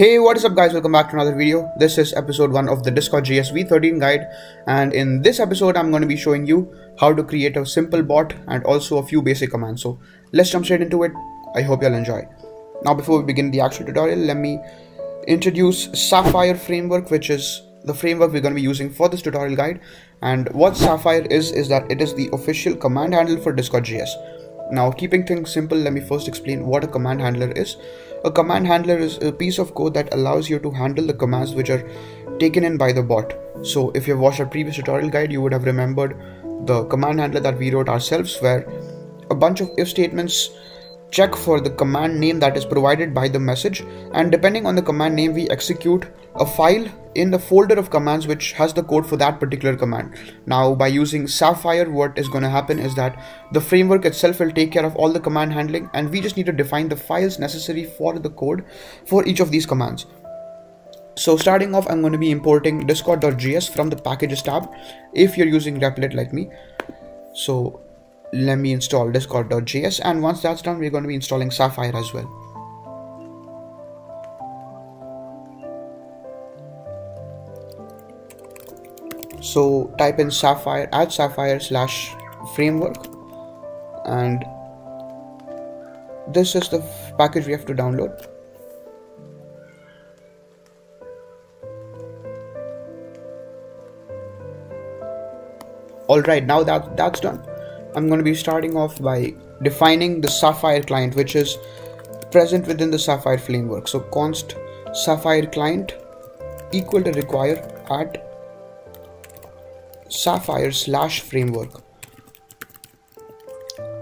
Hey, what is up guys? Welcome back to another video. This is episode 1 of the Discord JS V13 guide and in this episode I'm going to be showing you how to create a simple bot and also a few basic commands. So let's jump straight into it. I hope you'll enjoy. Now before we begin the actual tutorial, let me introduce Sapphire framework which is the framework we're going to be using for this tutorial guide and what Sapphire is is that it is the official command handle for Discord JS. Now keeping things simple, let me first explain what a command handler is. A command handler is a piece of code that allows you to handle the commands which are taken in by the bot. So if you've watched our previous tutorial guide, you would have remembered the command handler that we wrote ourselves where a bunch of if statements check for the command name that is provided by the message. And depending on the command name we execute a file in the folder of commands which has the code for that particular command. Now by using sapphire what is going to happen is that the framework itself will take care of all the command handling and we just need to define the files necessary for the code for each of these commands. So starting off i'm going to be importing discord.js from the packages tab if you're using replit like me. So let me install discord.js and once that's done we're going to be installing sapphire as well. So type in sapphire add sapphire slash framework and this is the package we have to download. All right now that that's done I'm going to be starting off by defining the Sapphire client which is present within the Sapphire framework. So const Sapphire client equal to require at Sapphire slash framework.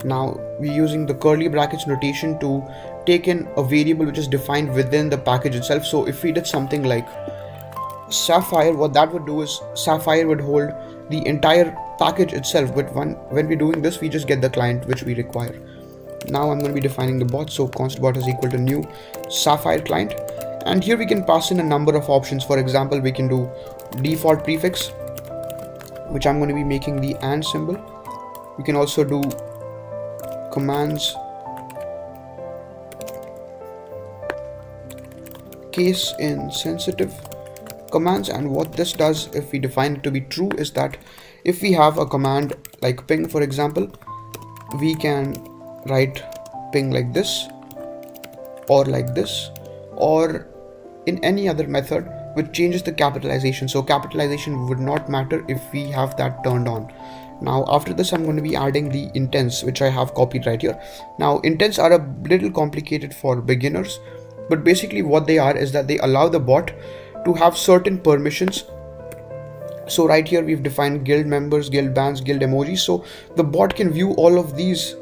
Now we're using the curly brackets notation to take in a variable which is defined within the package itself. So if we did something like Sapphire, what that would do is Sapphire would hold the entire package itself but when when we're doing this we just get the client which we require. Now i'm going to be defining the bot so const bot is equal to new sapphire client. And here we can pass in a number of options. For example we can do default prefix which i'm going to be making the and symbol. We can also do commands case insensitive commands and what this does if we define it to be true is that if we have a command like ping for example we can write ping like this or like this or in any other method which changes the capitalization. So capitalization would not matter if we have that turned on. Now after this i'm going to be adding the intents which i have copied right here. Now intents are a little complicated for beginners but basically what they are is that they allow the bot to have certain permissions. So right here we've defined guild members guild bans guild emojis. So the bot can view all of these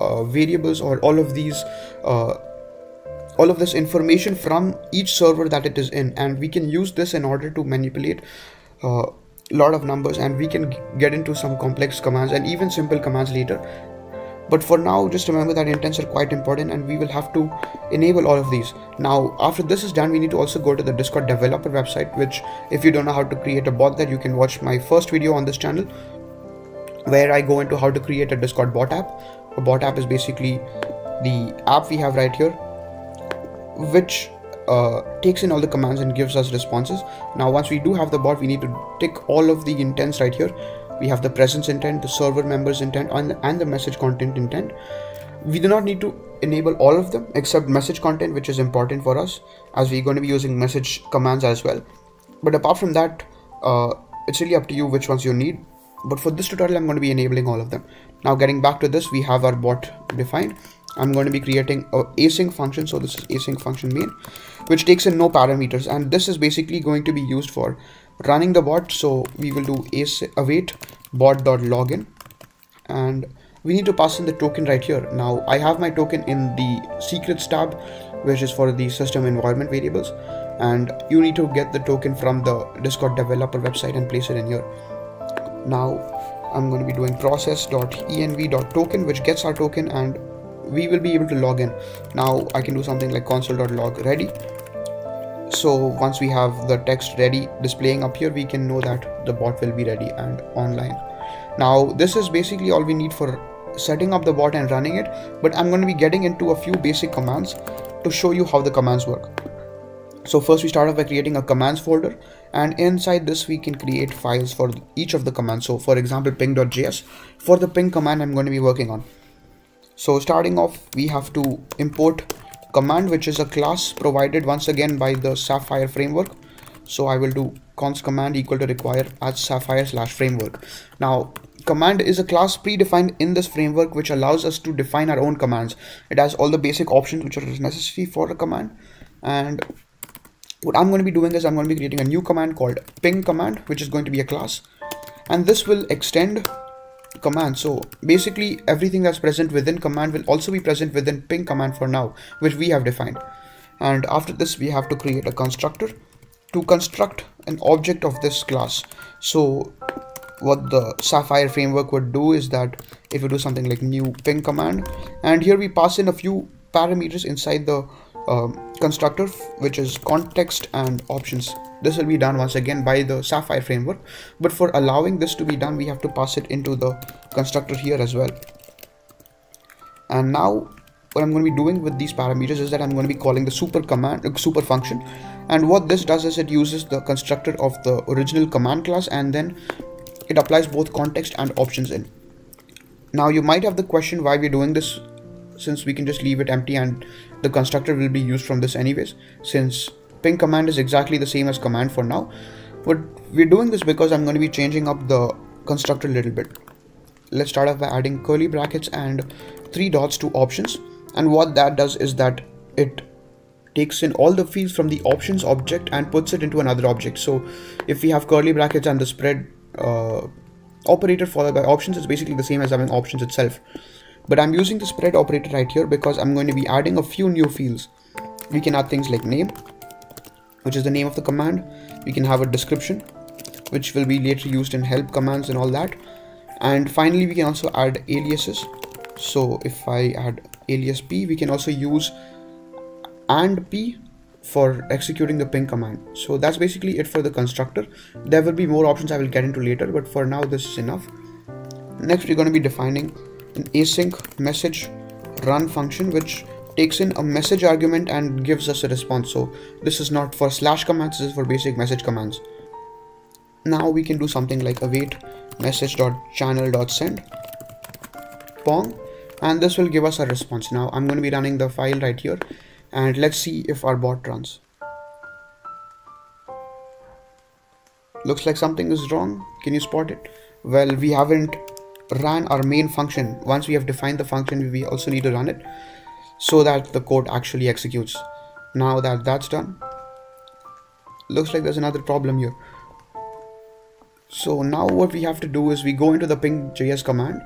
uh, variables or all of these uh, all of this information from each server that it is in. And we can use this in order to manipulate a uh, lot of numbers and we can get into some complex commands and even simple commands later but for now just remember that intents are quite important and we will have to enable all of these. Now after this is done we need to also go to the discord developer website which if you don't know how to create a bot that you can watch my first video on this channel where i go into how to create a discord bot app. A bot app is basically the app we have right here which uh, takes in all the commands and gives us responses. Now once we do have the bot we need to tick all of the intents right here we have the presence intent the server members intent and, and the message content intent. We do not need to enable all of them except message content which is important for us as we're going to be using message commands as well. But apart from that uh, it's really up to you which ones you need. But for this tutorial i'm going to be enabling all of them. Now getting back to this we have our bot defined. I'm going to be creating a async function so this is async function main which takes in no parameters. And this is basically going to be used for running the bot so we will do async await bot.login and we need to pass in the token right here. Now i have my token in the secrets tab which is for the system environment variables. And you need to get the token from the discord developer website and place it in here. Now i'm going to be doing process.env.token which gets our token and we will be able to log in. Now i can do something like console.log ready so once we have the text ready displaying up here we can know that the bot will be ready and online. Now this is basically all we need for setting up the bot and running it but i'm going to be getting into a few basic commands to show you how the commands work. So first we start off by creating a commands folder and inside this we can create files for each of the commands. So for example ping.js for the ping command i'm going to be working on. So starting off we have to import command which is a class provided once again by the sapphire framework. So i will do const command equal to require as sapphire slash framework. Now command is a class predefined in this framework which allows us to define our own commands. It has all the basic options which are necessary for a command. And what I'm going to be doing is I'm going to be creating a new command called ping command which is going to be a class. And this will extend command. So basically everything that's present within command will also be present within ping command for now which we have defined. And after this we have to create a constructor to construct an object of this class. So what the sapphire framework would do is that if you do something like new ping command. And here we pass in a few parameters inside the um, constructor which is context and options this will be done once again by the sapphire framework. But for allowing this to be done we have to pass it into the constructor here as well. And now what I'm going to be doing with these parameters is that I'm going to be calling the super command uh, super function. And what this does is it uses the constructor of the original command class and then it applies both context and options in. Now you might have the question why we're doing this since we can just leave it empty and the constructor will be used from this anyways since ping command is exactly the same as command for now. But we're doing this because I'm going to be changing up the constructor a little bit. Let's start off by adding curly brackets and three dots to options. And what that does is that it takes in all the fields from the options object and puts it into another object. So if we have curly brackets and the spread uh, operator followed by options it's basically the same as having options itself. But I'm using the spread operator right here because I'm going to be adding a few new fields. We can add things like name, which is the name of the command. We can have a description, which will be later used in help commands and all that. And finally, we can also add aliases. So if I add alias p, we can also use and p for executing the ping command. So that's basically it for the constructor. There will be more options I will get into later, but for now this is enough. Next, we're going to be defining an async message run function which takes in a message argument and gives us a response. So this is not for slash commands this is for basic message commands. Now we can do something like await message.channel.send pong and this will give us a response. Now i'm going to be running the file right here and let's see if our bot runs. Looks like something is wrong. Can you spot it? Well we haven't ran our main function. Once we have defined the function we also need to run it so that the code actually executes. Now that that's done looks like there's another problem here. So now what we have to do is we go into the ping.js command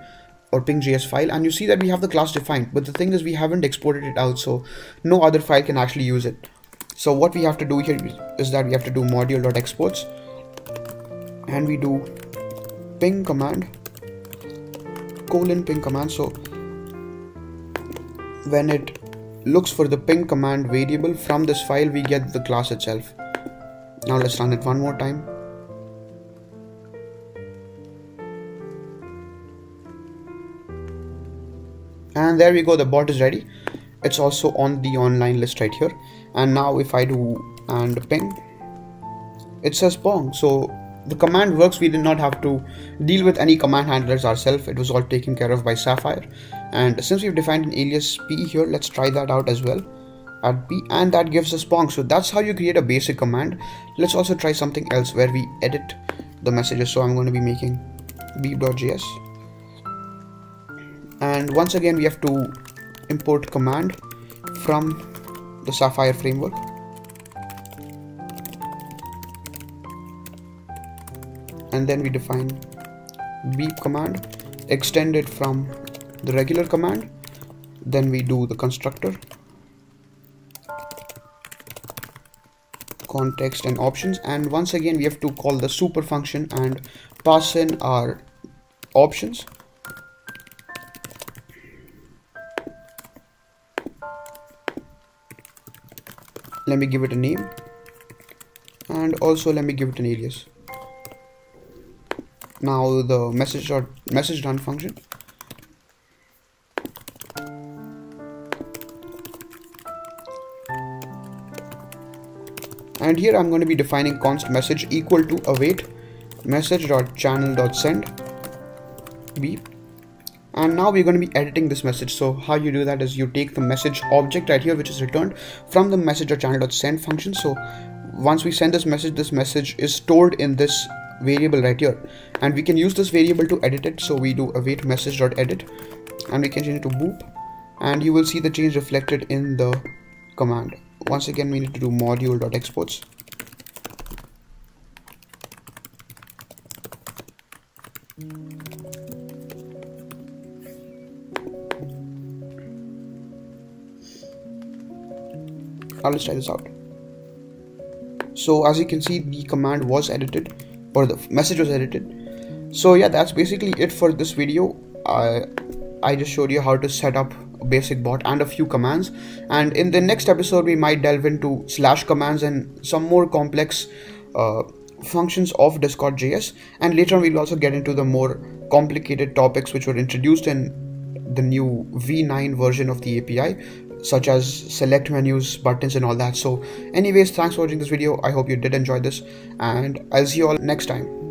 or ping.js file and you see that we have the class defined but the thing is we haven't exported it out so no other file can actually use it. So what we have to do here is that we have to do module.exports and we do ping command colon ping command. So when it looks for the ping command variable from this file we get the class itself. Now let's run it one more time. And there we go the bot is ready. It's also on the online list right here. And now if I do and ping it says pong. So the command works we did not have to deal with any command handlers ourselves. It was all taken care of by sapphire. And since we've defined an alias p here let's try that out as well. At p and that gives us pong. So that's how you create a basic command. Let's also try something else where we edit the messages. So i'm going to be making beep.js and once again we have to import command from the sapphire framework and then we define beep command extend it from the regular command then we do the constructor context and options and once again we have to call the super function and pass in our options. Let me give it a name and also let me give it an alias now the message or message run function. And here I'm going to be defining const message equal to await message.channel.send beep and now we're going to be editing this message. So how you do that is you take the message object right here which is returned from the message or channel.send function. So once we send this message this message is stored in this variable right here. And we can use this variable to edit it. So we do await message.edit and we can change it to boop. And you will see the change reflected in the command. Once again we need to do module module.exports now let's try this out. So as you can see the command was edited or the message was edited. So yeah that's basically it for this video. I i just showed you how to set up a basic bot and a few commands. And in the next episode we might delve into slash commands and some more complex uh, functions of discord.js and later on we'll also get into the more complicated topics which were introduced in the new v9 version of the api such as select menus buttons and all that. So anyways thanks for watching this video. I hope you did enjoy this and i'll see you all next time